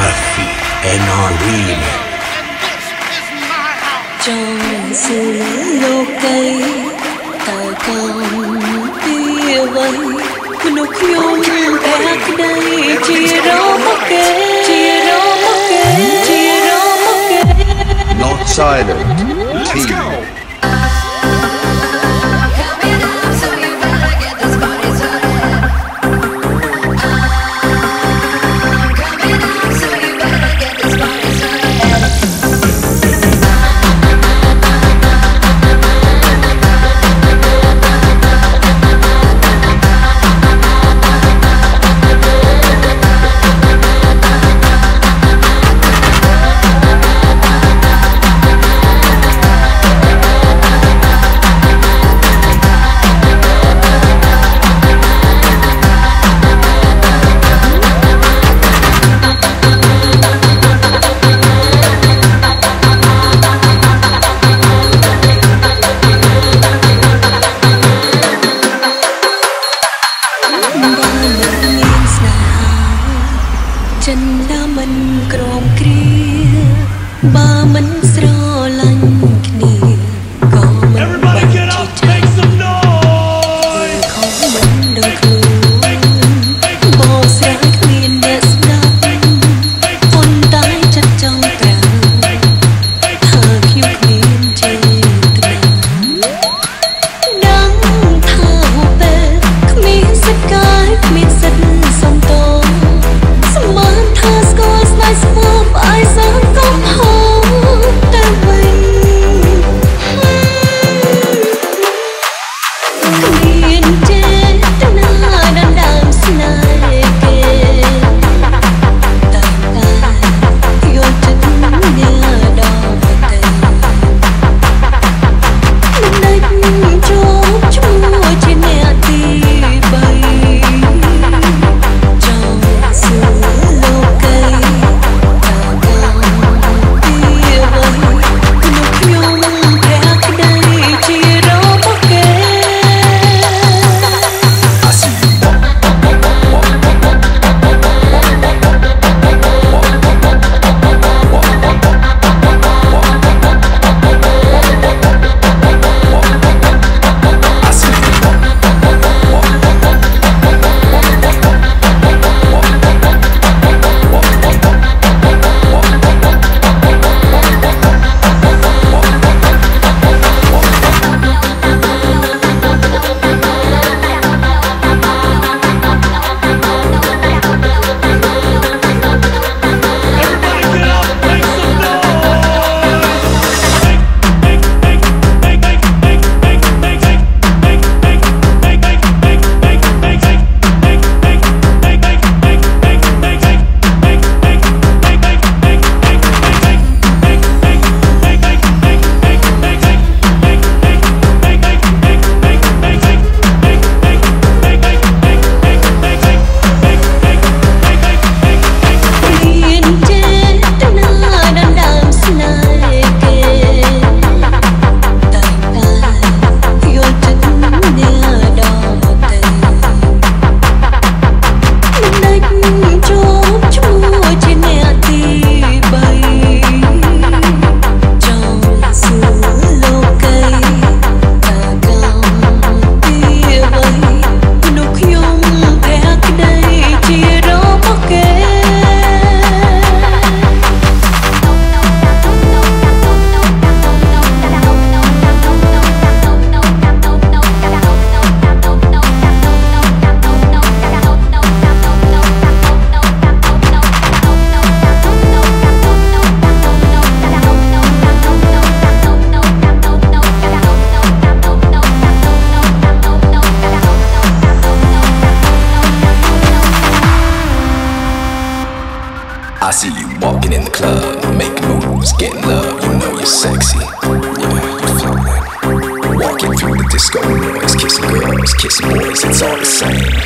Buffy and Arlene. Trong sự cây, vậy, I see you walking in the club, making moves, getting love. You know you're sexy. Yeah, you're flowing. Walking through the disco noise, kissing girls, kissing boys, it's all the same.